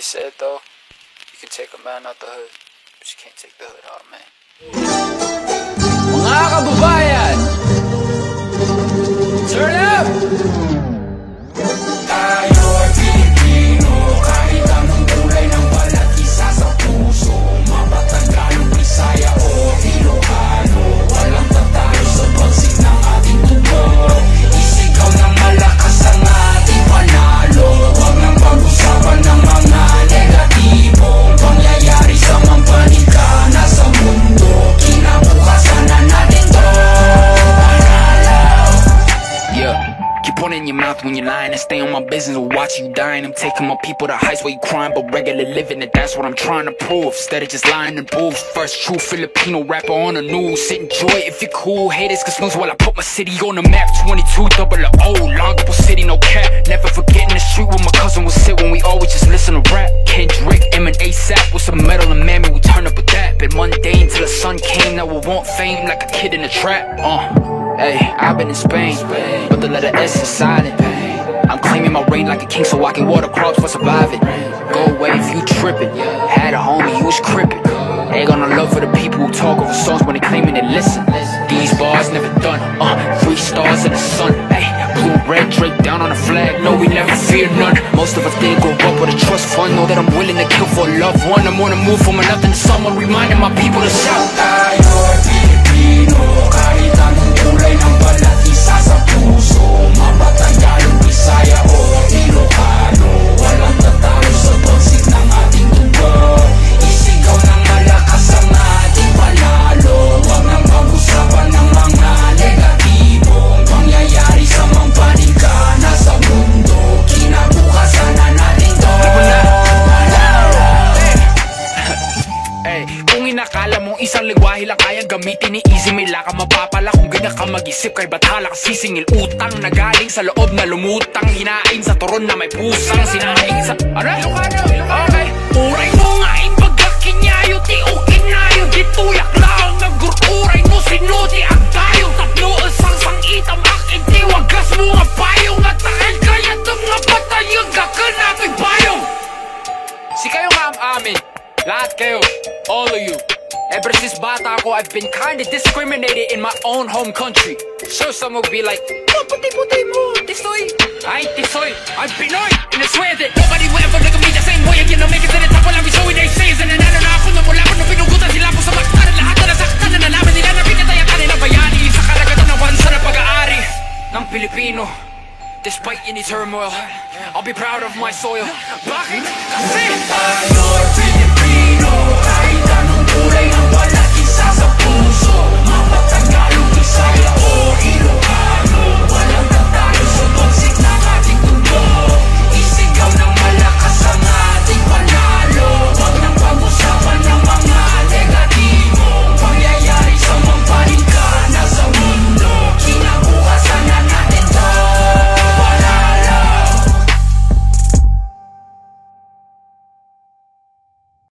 They said though, you can take a man out the hood, but you can't take the hood out man. In your mouth when you're lying and stay on my business or watch you dying. I'm taking my people to heights where you crying, but regular living it. That's what I'm trying to prove. Instead of just lying in booths. First true Filipino rapper on the news. Sit enjoy if you're cool. Haters can snooze while I put my city on the map. 22 double O, Longapo City, no cap. Never forgetting the street where my cousin would sit when we always just listen to rap. Kendrick, M and ASAP with some metal and mammy, we turn up with that. Been mundane till the sun came. Now we want fame like a kid in a trap. Uh. Hey, I've been in Spain, but the letter S is silent. I'm claiming my reign like a king so I can water crops for surviving. Go away if you trippin'. Had a homie, you was crippin'. Ain't got no love for the people who talk over songs when they claiming they listen. These bars never done. Uh, three stars in the sun. Hey, blue, red, Drake down on the flag. No, we never fear none. Most of us didn't grow up with a trust fund. Know that I'm willing to kill for a loved one. I'm on the move from nothing to someone, reminding my people to shout. Kaya gamitin ni Easy May laka mapapala. Kung ganyan ka mag-isip kay bathala sisingil. Utang na galing sa loob na lumutang. Hinain sa turon na may pusang sinaing sa ano? Ilocano, Okay Uray mo nga ipagkakinyayo ti o kinayo di tuyak lang nagururay mo sinuti ang tayo. Tatlo isang sang itam akin ti wagas mo nga payong. At takil kaya itong nga patayang kakanapig bayong Si kayo nga ang amin. Lahat kayo, all of you Ever since bata ako, I've been kinda discriminated in my own home country Sure, some will be like Oh, puti-puti mo, tisoy I ain't tisoy, I'm Pinoy And I swear that nobody will ever look at me the same way again I'll make it to the top while I'm showing their says And nanalo na ako na mula ko nung pinugutan sila po sa baktaran Lahat na nasaktan na nalaman nila na pinatay ang kanilang bayani Sa karagatan ng bansa na pag-aari ng Pilipino Despite any turmoil, I'll be proud of my soil Bakit? Kasi Tayo ay Pilipino Kahit anong kulay